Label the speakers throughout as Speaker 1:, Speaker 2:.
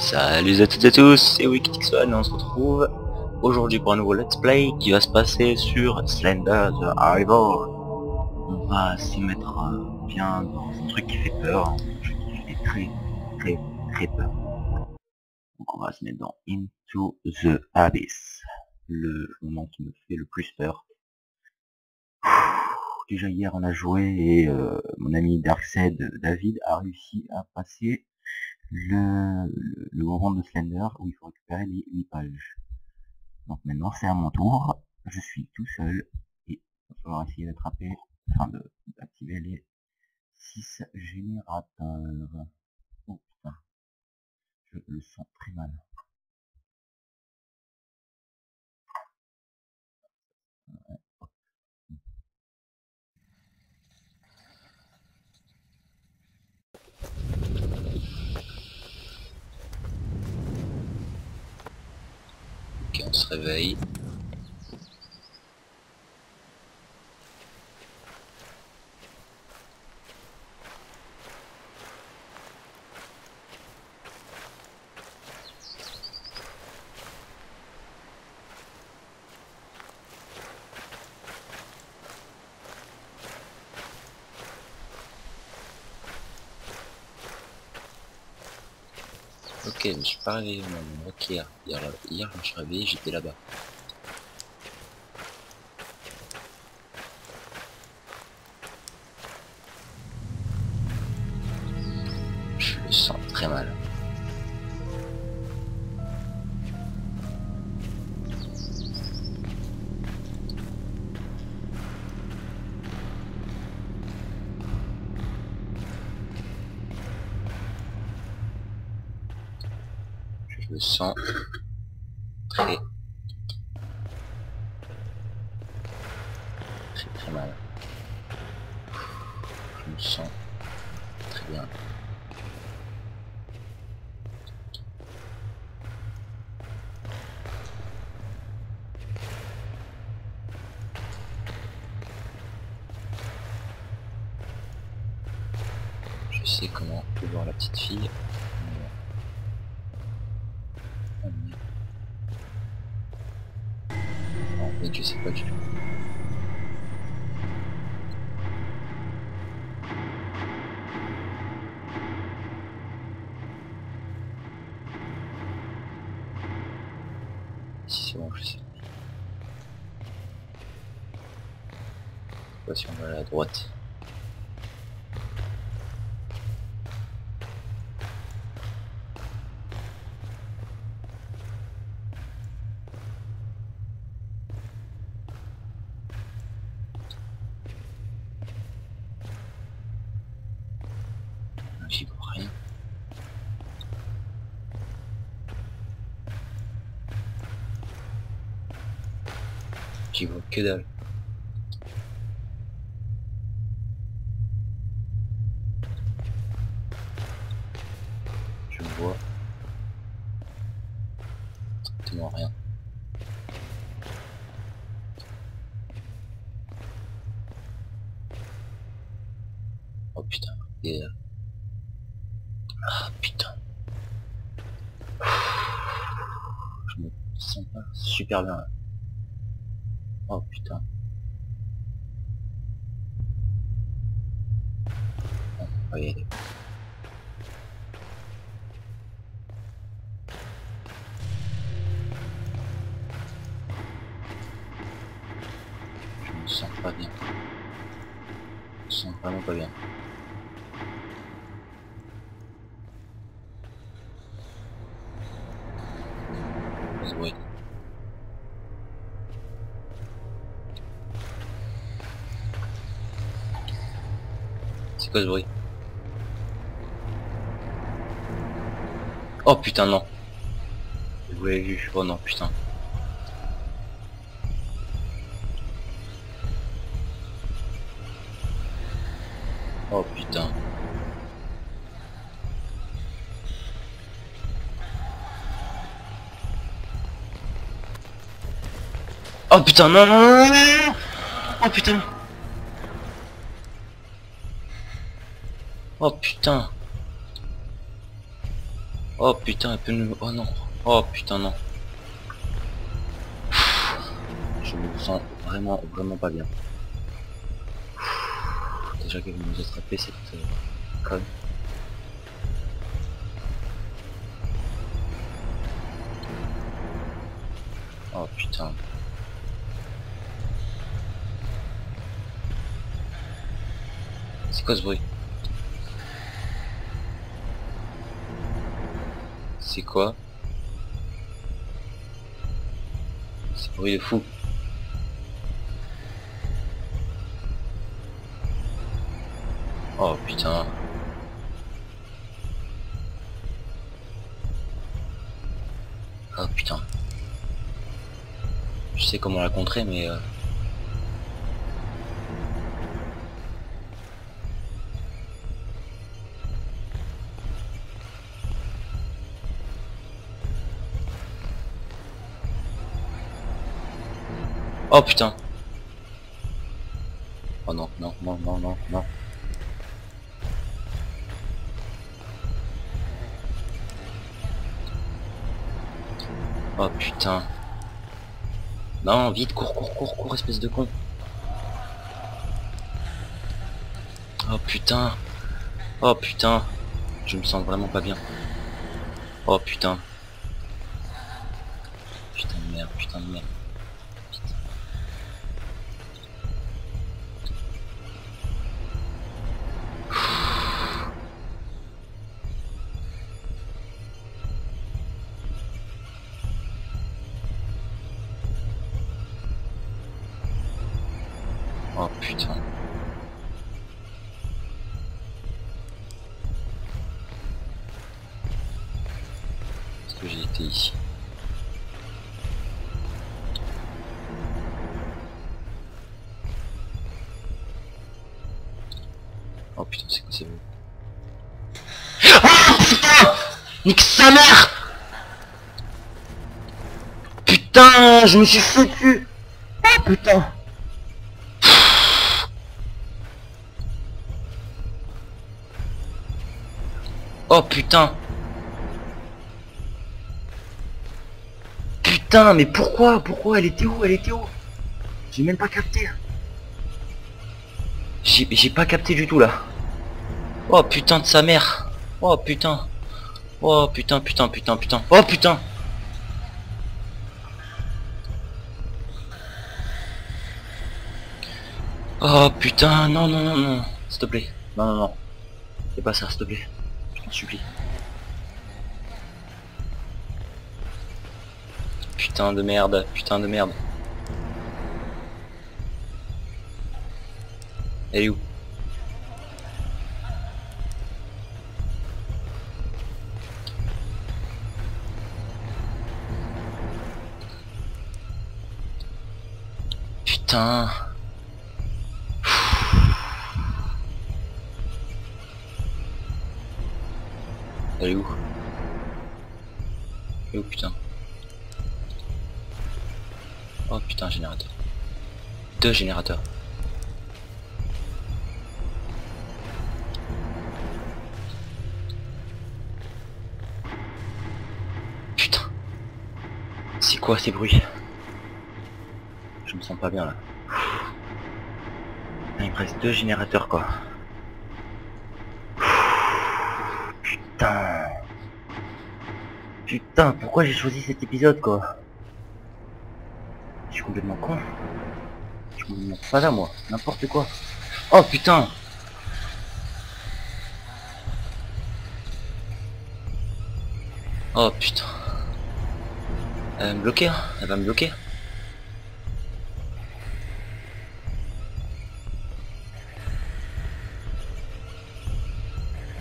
Speaker 1: Salut à toutes et à tous, c'est WikiTix1 et on se retrouve aujourd'hui pour un nouveau let's play qui va se passer sur Slender the Arrival. On va s'y mettre euh, bien dans un truc qui fait peur, un truc qui fait très très très peur. Donc on va se mettre dans Into the Abyss, le moment qui me fait le plus peur. Déjà hier on a joué et euh, mon ami Darkseid David a réussi à passer le, le, de Slender où il faut récupérer les 8 pages. Donc maintenant c'est à mon tour, je suis tout seul et il va falloir essayer d'attraper, enfin d'activer les 6 générateurs. Oh putain, je le sens très mal. Ok, on se réveille. Ok, je suis pas réveillé moi, ok, hier, hier, hier je me suis réveillé, j'étais là-bas. Je le sens très mal. Sens très très très mal. Je me sens très bien. Si c'est bon, je sais. Pas si on va à droite. Que. Je vois strictement rien. Oh putain, et, euh, ah putain. Je me sens pas super bien. Oh putain. Bon, on va y aller. Je me sens pas bien. Je me sens vraiment pas bien. ce Oh putain non. Vous l'avez vu. Oh non putain. Oh putain. Oh putain, non, non, non, non, non. Oh putain Oh putain Oh putain, elle peut nous... Oh non. Oh putain, non. Je me sens vraiment, vraiment pas bien. Déjà qu'elle nous attraper cette euh. Oh putain. C'est quoi ce bruit? C'est quoi? C'est bruit de fou. Oh putain. Oh putain. Je sais comment la contrer mais... euh, Oh putain. Oh non, non, non, non, non, non. Oh putain. Non, vite, cours, cours, cours, cours, espèce de con. Oh putain. Oh putain. Je me sens vraiment pas bien. Oh putain. Putain de merde, putain de merde. Oh putain. Est-ce que j'ai été ici Oh putain, c'est quoi ces bruits Ah putain Nique sa mère Putain, je me suis foutu Ah putain Oh putain Putain, mais pourquoi Pourquoi Elle était où Elle était où? J'ai même pas capté. J'ai pas capté du tout là. Oh putain de sa mère. Oh putain. Oh putain, putain, putain, putain. Oh putain. Oh putain, non, non, non, non. S'il te plaît. Non, non, non. C'est pas ça, s'il te plaît. Supplie. Putain de merde, putain de merde. Elle est où? Putain. Elle est où? Elle est où putain? Oh putain générateur. Deux générateurs. Putain. C'est quoi ces bruits? Je me sens pas bien là. Il me reste deux générateurs quoi. Putain. Putain, pourquoi j'ai choisi cet épisode quoi Je suis complètement con. Je suis complètement pas là moi, n'importe quoi. Oh putain Oh putain. Elle va me bloquer, hein Elle va me bloquer.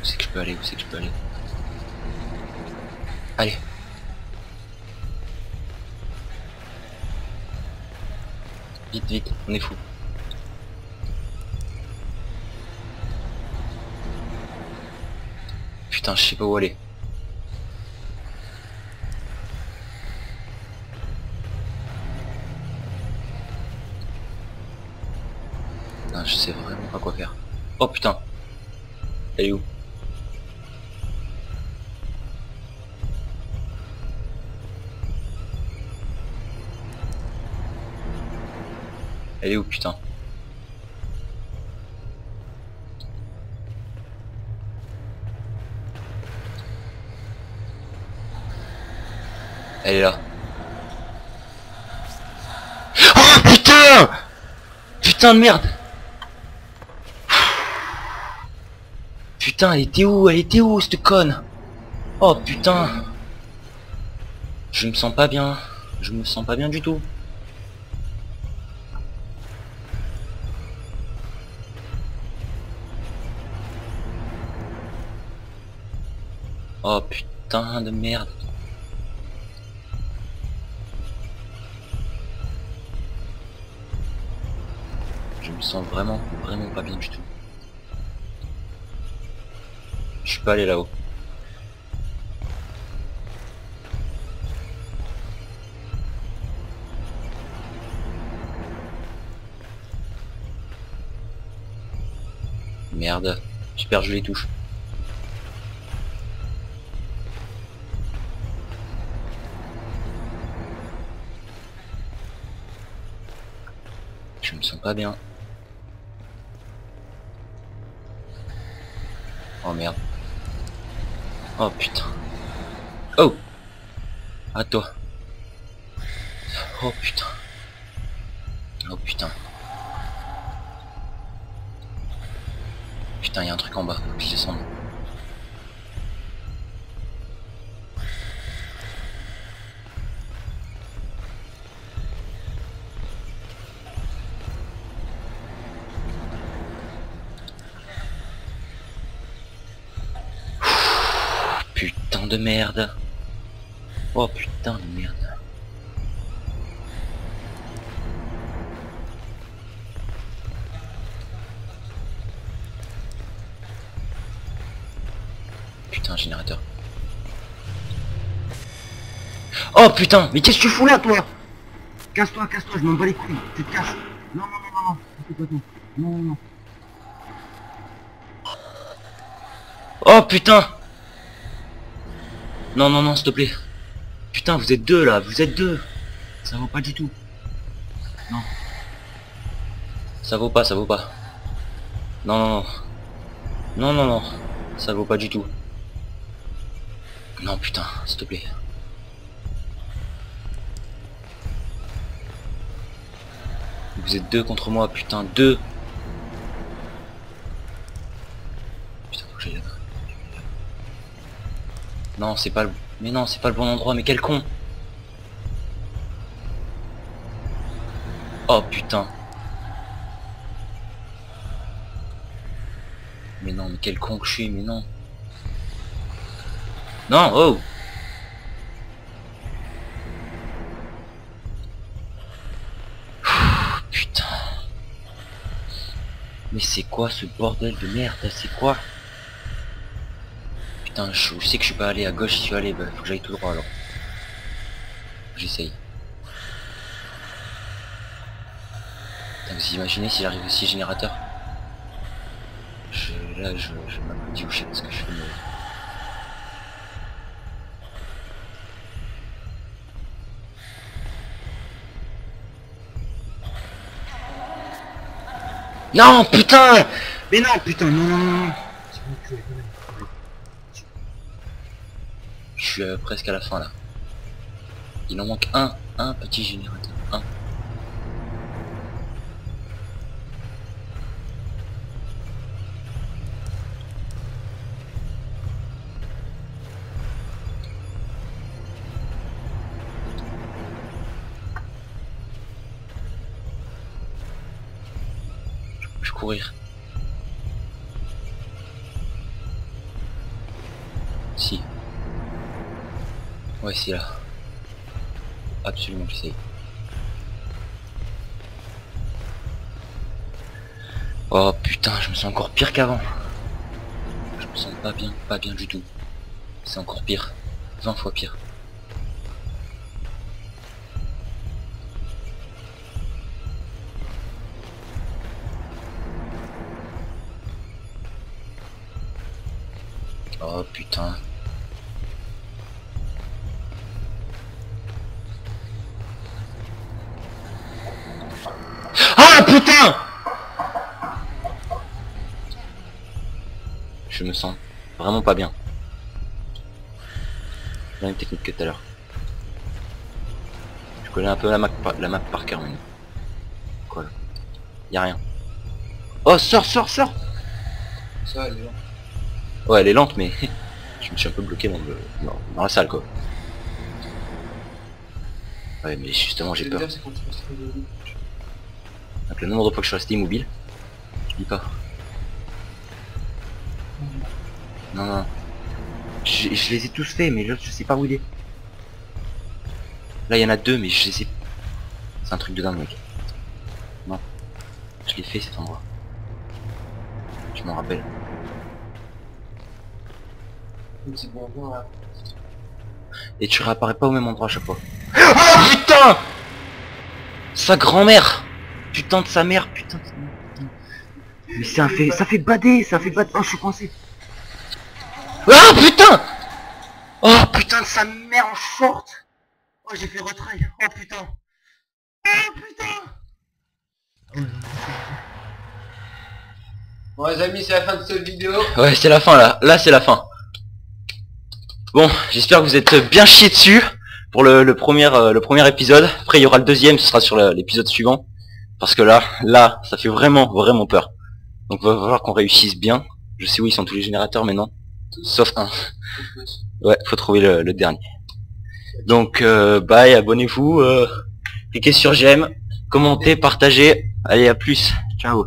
Speaker 1: Où c'est que je peux aller? Où c'est que je peux aller? Allez. Vite, vite, on est fou. Putain, je sais pas où aller. Putain, je sais vraiment pas quoi faire. Oh putain. Elle est où? Elle est où putain Elle est là. Oh putain Putain de merde Putain, elle était où Elle était où cette conne Oh putain Je me sens pas bien. Je me sens pas bien du tout. Oh putain de merde. Je me sens vraiment, vraiment pas bien du tout. Je suis pas allé là-haut. Merde. Que je les touche. Bien. Oh merde. Oh putain. Oh À toi. Oh putain. Oh putain. Putain, il y a un truc en bas. Je descende. De merde. Oh putain de merde. Putain, générateur. Oh putain, mais qu'est-ce que tu fous là, toi
Speaker 2: Casse-toi, casse-toi, je m'en bats les couilles. Tu te casses. Non, non, non, non, non. Non, non, non.
Speaker 1: Oh putain Non, non, non, s'il te plaît. Putain, vous êtes deux là, vous êtes deux. Ça vaut pas du tout. Non. Ça vaut pas, ça vaut pas. Non, non, non. Non, non, non. Ça vaut pas du tout. Non, putain, s'il te plaît. Vous êtes deux contre moi, putain, deux. Putain, faut que j'aille là-bas. Non, c'est pas le... Mais non, c'est pas le bon endroit, mais quel con Oh putain. Mais non, mais quel con que je suis, mais non. Non, oh Putain. Mais c'est quoi ce bordel de merde C'est quoi? Putain, je, je sais que je suis pas allé à gauche, je suis allé, bah, faut que j'aille tout droit alors. J'essaye. Vous imaginez si j'arrive aussi générateur? Je, Là, je, je m'applaudis ou je sais pas que je fais. Non, putain
Speaker 2: Mais non, putain, non, non, non,
Speaker 1: suis euh, presque à la fin là. Il en manque un, un petit générateur, un. Je peux courir. Ouais, c'est là. Absolument, j'essaye. Oh putain, je me sens encore pire qu'avant. Je me sens pas bien, pas bien du tout. C'est encore pire. 20 fois pire. Oh putain. Me vraiment pas bien. La même technique que tout à l'heure. Je connais un peu la map par, la map par cœur maintenant. Quoi là Y'a rien. Oh sors sors sors
Speaker 3: Ça, elle est là.
Speaker 1: Ouais elle est lente mais je me suis un peu bloqué dans, le, dans, dans la salle quoi. Ouais mais justement j'ai peur. Donc le nombre de fois que je suis resté immobile, je dis pas. Non, non. Je, je les ai tous faits, mais l'autre, je sais pas où il est. Là, il y en a deux, mais je les ai... C'est un truc de dingue, mec. Non. Je l'ai fait, cet endroit. Je m'en rappelle.
Speaker 3: C'est.
Speaker 1: Et tu réapparais pas au même endroit à chaque fois. Oh putain Sa grand-mère Putain de sa mère, putain. Mais ça fait, ça fait bader, ça fait bader. Oh, je suis coincé. Putain Oh putain de sa mère en short Oh, j'ai fait retrait. Oh putain Oh putain
Speaker 3: Bon les amis, c'est la fin de cette vidéo.
Speaker 1: Ouais, c'est la fin là. Là, c'est la fin. Bon, j'espère que vous êtes bien chiés dessus pour le, le premier, euh, le premier épisode. Après, il y aura le deuxième, ce sera sur l'épisode suivant. Parce que là, là, ça fait vraiment, vraiment peur. Donc, va falloir qu'on réussisse bien. Je sais où ils sont tous les générateurs maintenant. Sauf un. Ouais, faut trouver le, le dernier. Donc, euh, bye, abonnez-vous. euh, cliquez sur j'aime, commentez, partagez. Allez, à plus. Ciao.